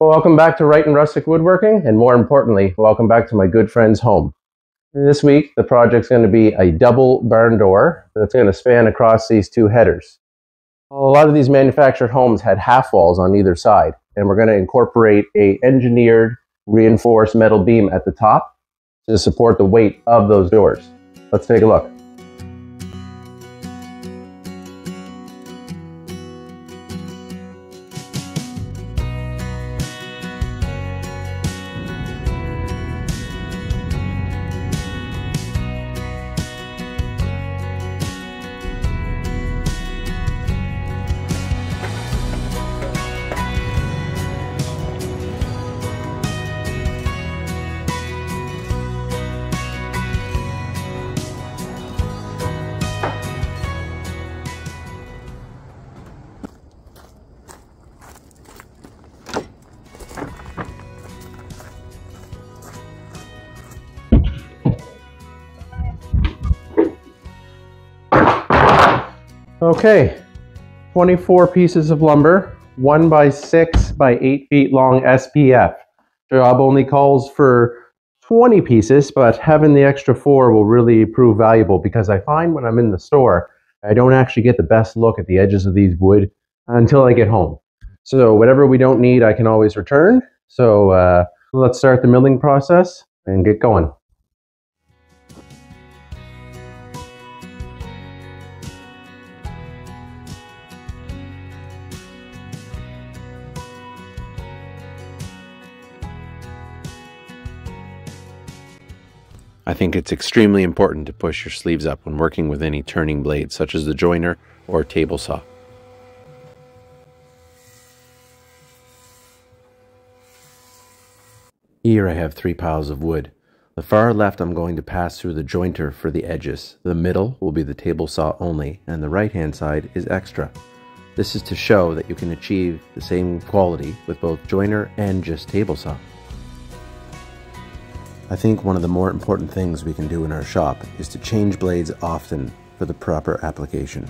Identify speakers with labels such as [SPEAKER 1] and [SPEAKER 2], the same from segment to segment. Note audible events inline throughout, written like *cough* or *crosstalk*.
[SPEAKER 1] Welcome back to Right and Rustic Woodworking, and more importantly, welcome back to my good friend's home. This week, the project's going to be a double barn door that's going to span across these two headers. A lot of these manufactured homes had half walls on either side, and we're going to incorporate a engineered reinforced metal beam at the top to support the weight of those doors. Let's take a look. Okay, 24 pieces of lumber, 1 by 6 by 8 feet long SPF. Job only calls for 20 pieces, but having the extra 4 will really prove valuable because I find when I'm in the store, I don't actually get the best look at the edges of these wood until I get home. So whatever we don't need, I can always return. So uh, let's start the milling process and get going.
[SPEAKER 2] I think it's extremely important to push your sleeves up when working with any turning blade such as the joiner or table saw. Here I have three piles of wood. The far left I'm going to pass through the jointer for the edges. The middle will be the table saw only, and the right hand side is extra. This is to show that you can achieve the same quality with both joiner and just table saw. I think one of the more important things we can do in our shop is to change blades often for the proper application.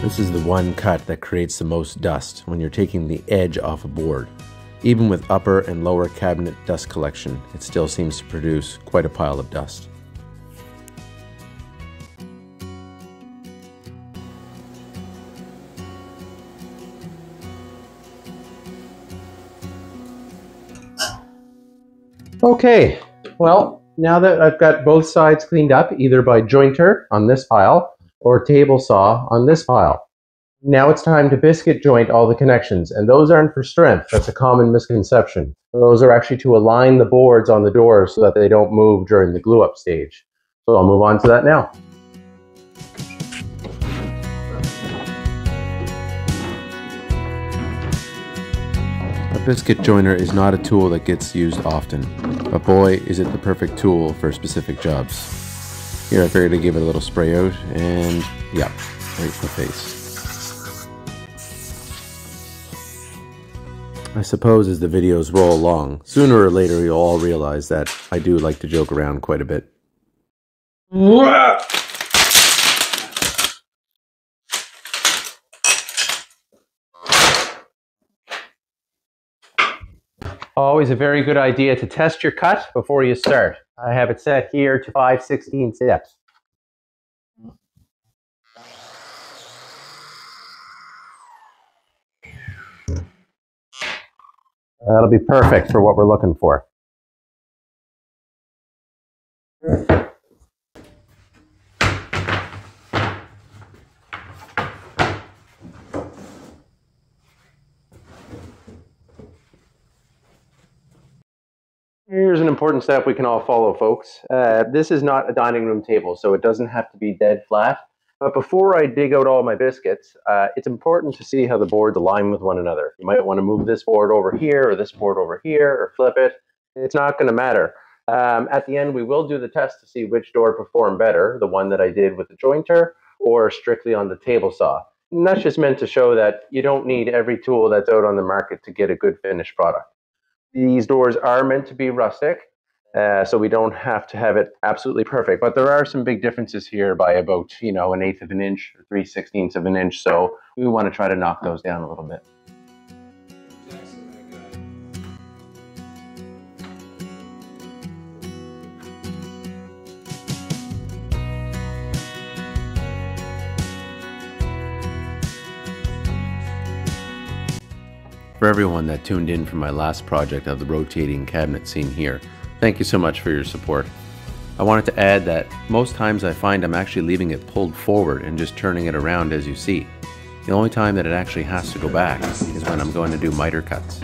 [SPEAKER 2] This is the one cut that creates the most dust when you're taking the edge off a board. Even with upper and lower cabinet dust collection, it still seems to produce quite a pile of dust.
[SPEAKER 1] Okay, well, now that I've got both sides cleaned up, either by jointer on this pile or table saw on this pile, now it's time to biscuit joint all the connections, and those aren't for strength. That's a common misconception. Those are actually to align the boards on the door so that they don't move during the glue up stage. So I'll move on to that now.
[SPEAKER 2] A biscuit joiner is not a tool that gets used often, but boy is it the perfect tool for specific jobs. Here I figured to give it a little spray out, and yeah, right in the face. I suppose as the videos roll along, sooner or later you'll all realize that I do like to joke around quite a bit.
[SPEAKER 1] Always a very good idea to test your cut before you start. I have it set here to 5 16 steps. That'll be perfect for what we're looking for. Here's an important step we can all follow, folks. Uh, this is not a dining room table, so it doesn't have to be dead flat. But before I dig out all my biscuits, uh, it's important to see how the boards align with one another. You might want to move this board over here or this board over here or flip it. It's not going to matter. Um, at the end, we will do the test to see which door performed better, the one that I did with the jointer or strictly on the table saw. And that's just meant to show that you don't need every tool that's out on the market to get a good finished product. These doors are meant to be rustic, uh, so we don't have to have it absolutely perfect. But there are some big differences here by about, you know, an eighth of an inch or three sixteenths of an inch. So we want to try to knock those down a little bit.
[SPEAKER 2] For everyone that tuned in for my last project of the rotating cabinet seen here, thank you so much for your support. I wanted to add that most times I find I'm actually leaving it pulled forward and just turning it around as you see. The only time that it actually has to go back is when I'm going to do miter cuts.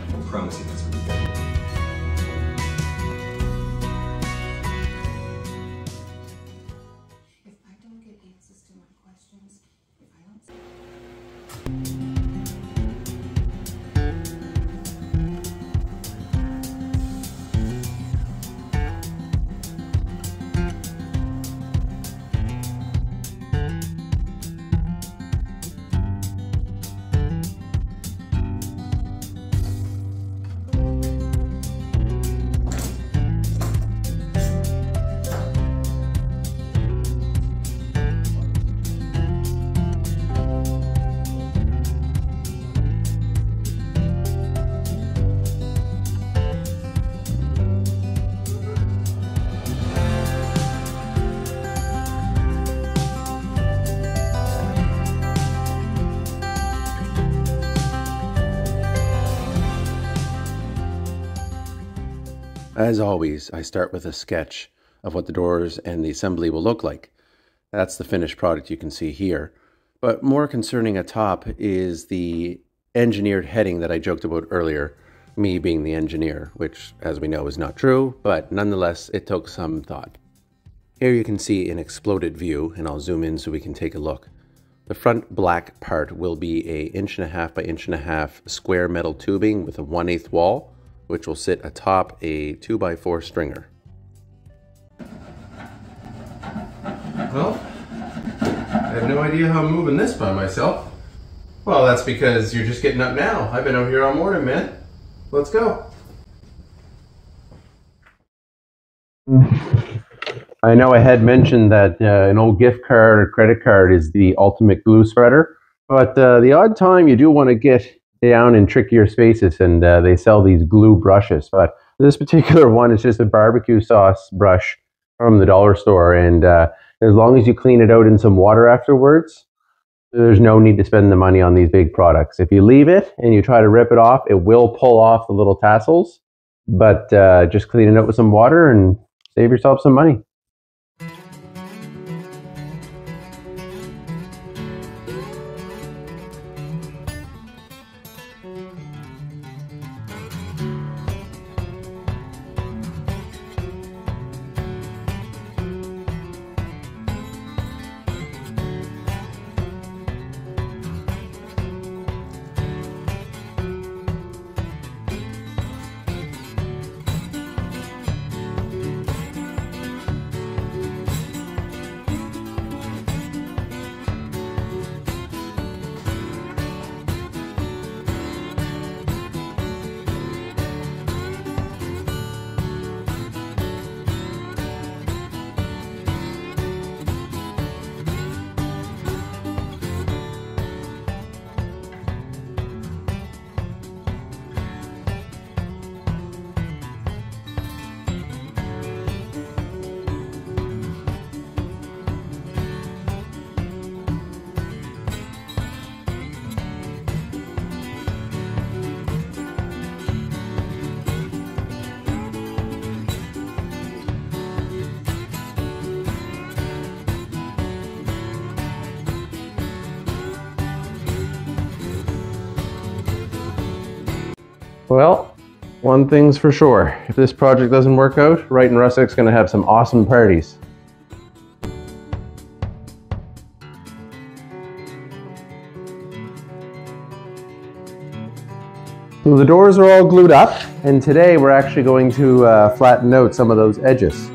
[SPEAKER 2] As always, I start with a sketch of what the doors and the assembly will look like. That's the finished product you can see here. But more concerning atop is the engineered heading that I joked about earlier, me being the engineer, which, as we know, is not true, but nonetheless, it took some thought. Here you can see an exploded view, and I'll zoom in so we can take a look. The front black part will be a inch and a half by inch and a half square metal tubing with a 1 8 wall, which will sit atop a 2 by 4 stringer. Well, I have no idea how I'm moving this by myself. Well, that's because you're just getting up now. I've been out here all morning, man. Let's go.
[SPEAKER 1] I know I had mentioned that uh, an old gift card or credit card is the ultimate glue spreader, but uh, the odd time you do want to get down in trickier spaces and uh, they sell these glue brushes. But this particular *laughs* one is just a barbecue sauce brush from the dollar store. And uh, as long as you clean it out in some water afterwards, there's no need to spend the money on these big products. If you leave it and you try to rip it off, it will pull off the little tassels. But uh, just clean it out with some water and save yourself some money. Well, one thing's for sure. If this project doesn't work out, Right and Rustic's going to have some awesome parties. So the doors are all glued up, and today we're actually going to uh, flatten out some of those edges.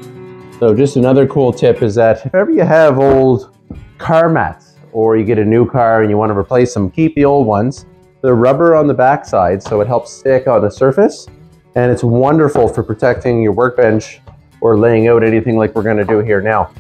[SPEAKER 1] So just another cool tip is that if ever you have old car mats, or you get a new car and you want to replace them, keep the old ones. They're rubber on the backside, so it helps stick on the surface. And it's wonderful for protecting your workbench or laying out anything like we're gonna do here now.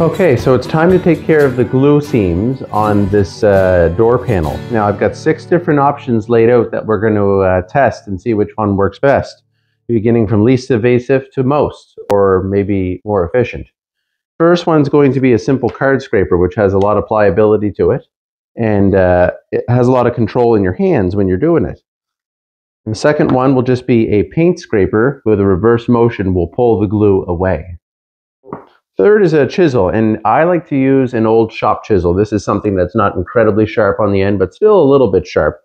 [SPEAKER 1] Okay, so it's time to take care of the glue seams on this uh, door panel. Now I've got six different options laid out that we're going to uh, test and see which one works best, beginning from least evasive to most, or maybe more efficient. First one's going to be a simple card scraper, which has a lot of pliability to it, and uh, it has a lot of control in your hands when you're doing it. The second one will just be a paint scraper with a reverse motion will pull the glue away. Third is a chisel, and I like to use an old shop chisel. This is something that's not incredibly sharp on the end, but still a little bit sharp.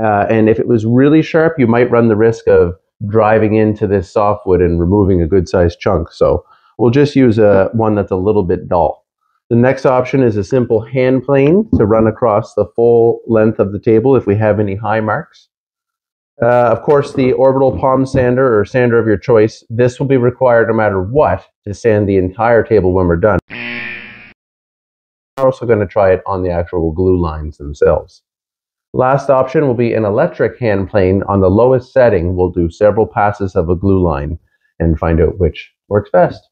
[SPEAKER 1] Uh, and if it was really sharp, you might run the risk of driving into this softwood and removing a good sized chunk. So we'll just use a, one that's a little bit dull. The next option is a simple hand plane to run across the full length of the table if we have any high marks. Uh, of course, the orbital palm sander or sander of your choice, this will be required no matter what to sand the entire table when we're done. We're also going to try it on the actual glue lines themselves. Last option will be an electric hand plane. On the lowest setting, we'll do several passes of a glue line and find out which works best.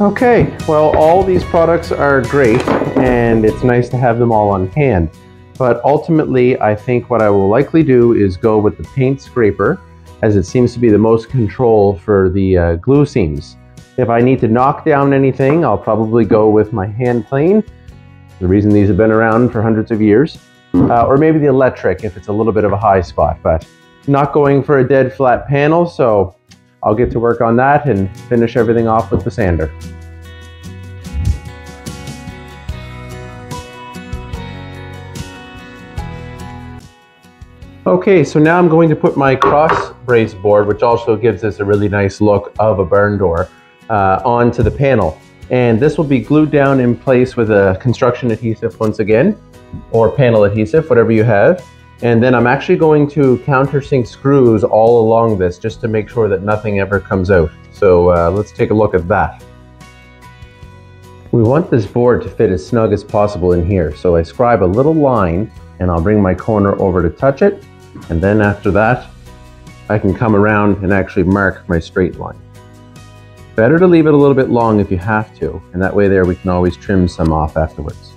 [SPEAKER 1] Okay, well, all these products are great and it's nice to have them all on hand. But ultimately, I think what I will likely do is go with the paint scraper as it seems to be the most control for the uh, glue seams. If I need to knock down anything, I'll probably go with my hand plane. The reason these have been around for hundreds of years. Uh, or maybe the electric if it's a little bit of a high spot, but not going for a dead flat panel, so I'll get to work on that and finish everything off with the sander. Okay, so now I'm going to put my cross brace board, which also gives us a really nice look of a barn door, uh, onto the panel. And this will be glued down in place with a construction adhesive once again, or panel adhesive, whatever you have. And then I'm actually going to countersink screws all along this just to make sure that nothing ever comes out. So uh, let's take a look at that. We want this board to fit as snug as possible in here. So I scribe a little line and I'll bring my corner over to touch it. And then after that, I can come around and actually mark my straight line. Better to leave it a little bit long if you have to, and that way there we can always trim some off afterwards.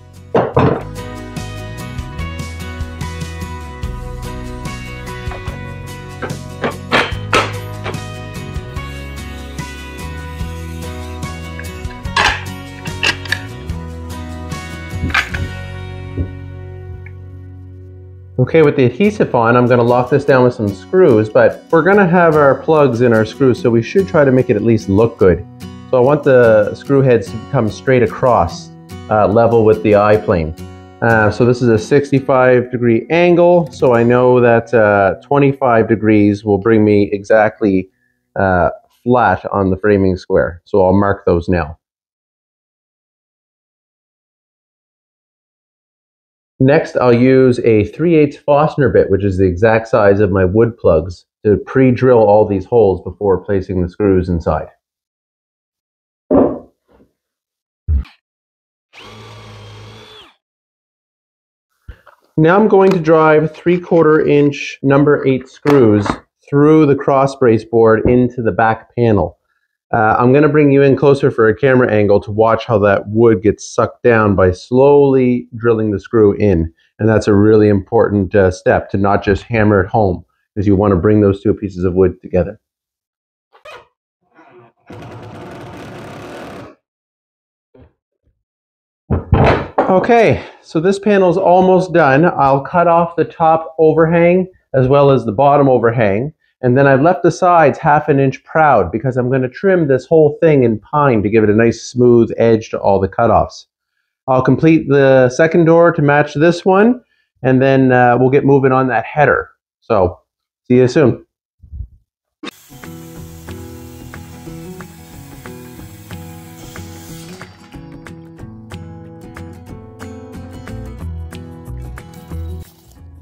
[SPEAKER 1] Okay, with the adhesive on, I'm gonna lock this down with some screws, but we're gonna have our plugs in our screws, so we should try to make it at least look good. So I want the screw heads to come straight across, uh, level with the eye plane. Uh, so this is a 65 degree angle, so I know that uh, 25 degrees will bring me exactly uh, flat on the framing square. So I'll mark those now. Next, I'll use a 3 8 Forstner bit, which is the exact size of my wood plugs, to pre-drill all these holes before placing the screws inside. Now I'm going to drive 3 quarter inch number 8 screws through the cross brace board into the back panel. Uh, I'm going to bring you in closer for a camera angle to watch how that wood gets sucked down by slowly drilling the screw in. And that's a really important uh, step to not just hammer it home, because you want to bring those two pieces of wood together. Okay, so this panel is almost done. I'll cut off the top overhang as well as the bottom overhang
[SPEAKER 3] And then I've left the sides half an inch proud because I'm going to trim this whole thing in pine to give it a nice smooth edge to all the cutoffs. I'll complete the second door to match this one, and then uh, we'll get moving on that header. So, see you soon.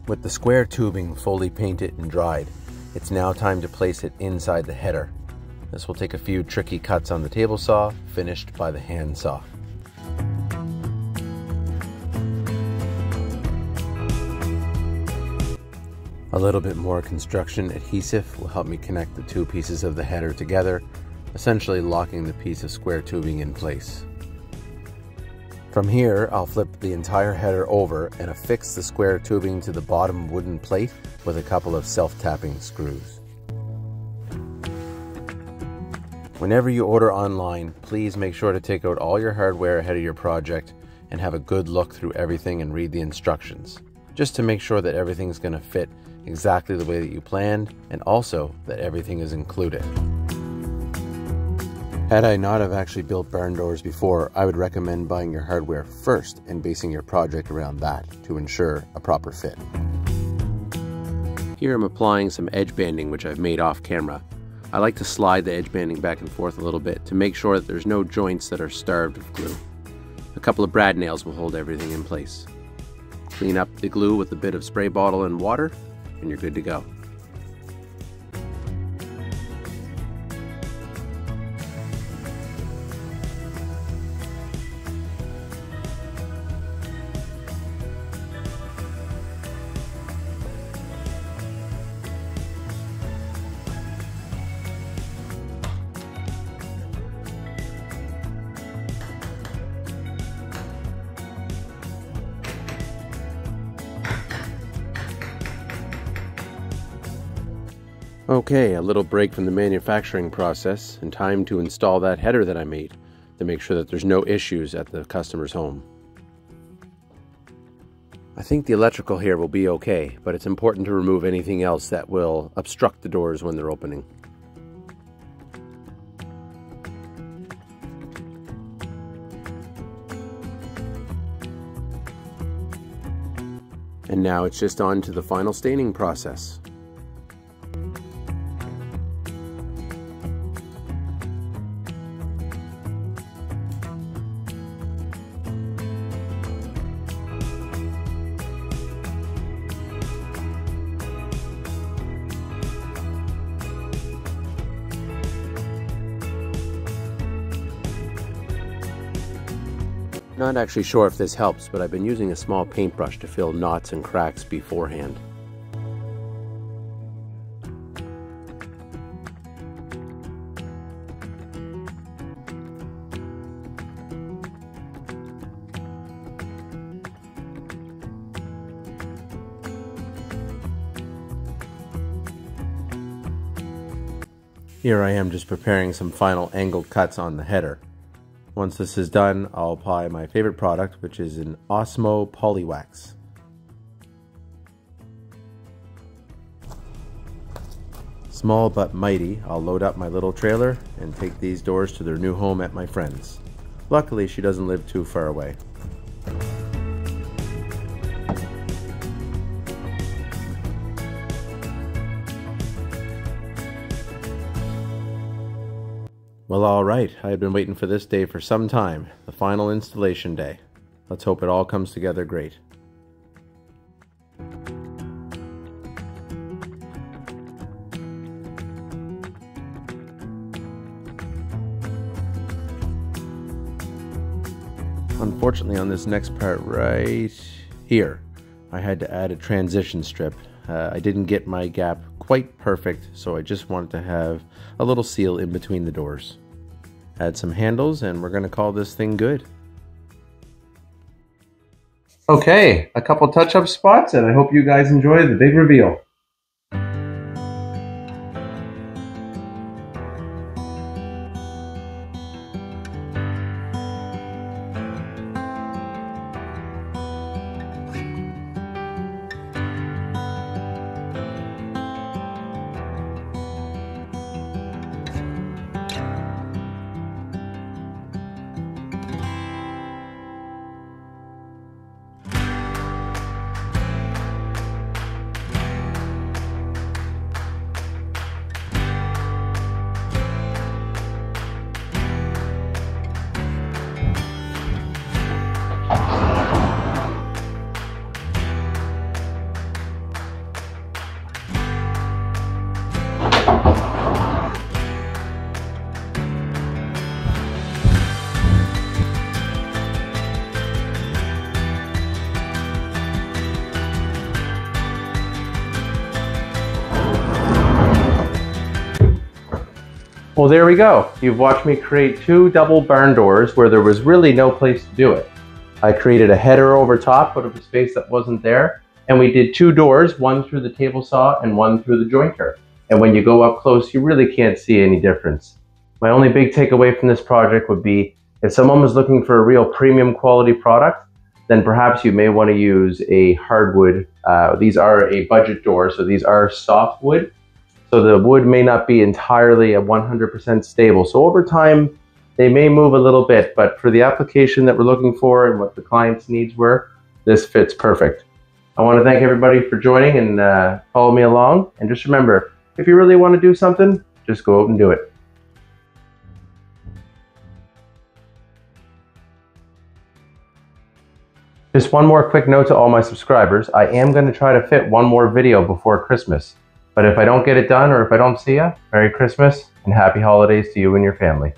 [SPEAKER 1] With the square tubing fully painted and dried, it's now time to place it inside the header. This will take a few tricky cuts on the table saw, finished by the hand saw. A little bit more construction adhesive will help me connect the two pieces of the header together, essentially locking the piece of square tubing in place. From here, I'll flip the entire header over and affix the square tubing to the bottom wooden plate with a couple of self-tapping screws. Whenever you order online, please make sure to take out all your hardware ahead of your project and have a good look through everything and read the instructions, just to make sure that everything's going to fit exactly the way that you planned and also that everything is included. Had I not have actually built barn doors before, I would recommend buying your hardware first and basing your project around that to ensure a proper fit. Here I'm applying some edge banding which I've made off camera. I like to slide the edge banding back and forth a little bit to make sure that there's no joints that are starved of glue. A couple of brad nails will hold everything in place. Clean up the glue with a bit of spray bottle and water and you're good to go. Okay, a little break from the manufacturing process and time to install that header that I made to make sure that there's no issues at the customer's home. I think the electrical here will be okay, but it's important to remove anything else that will obstruct the doors when they're opening. And now it's just on to the final staining process. Not actually sure if this helps, but I've been using a small paintbrush to fill knots and cracks beforehand. Here I am just preparing some final angle cuts on the header. Once this is done, I'll apply my favorite product, which is an Osmo Polywax. Small but mighty, I'll load up my little trailer and take these doors to their new home at my friend's. Luckily, she doesn't live too far away. Well, all right. I had been waiting for this day for some time, the final installation day. Let's hope it all comes together great. Unfortunately, on this next part right here, I had to add a transition strip. Uh, I didn't get my gap quite perfect, so I just wanted to have a little seal in between the doors. Add some handles, and we're going to call this thing good.
[SPEAKER 3] Okay, a couple touch-up spots, and I hope you guys enjoy the big reveal.
[SPEAKER 1] Well, there we go. You've watched me create two double barn doors where there was really no place to do it. I created a header over top out of a space that wasn't there, and we did two doors, one through the table saw and one through the jointer. And when you go up close, you really can't see any difference. My only big takeaway from this project would be if someone was looking for a real premium quality product, then perhaps you may want to use a hardwood. Uh, these are a budget door, so these are soft wood. So the wood may not be entirely a 100% stable. So over time, they may move a little bit, but for the application that we're looking for and what the client's needs were, this fits perfect. I want to thank everybody for joining and uh, follow me along. And just remember, if you really want to do something, just go out and do it. Just one more quick note to all my subscribers. I am going to try to fit one more video before Christmas. But if I don't get it done or if I don't see you, Merry Christmas and Happy Holidays to you and your family.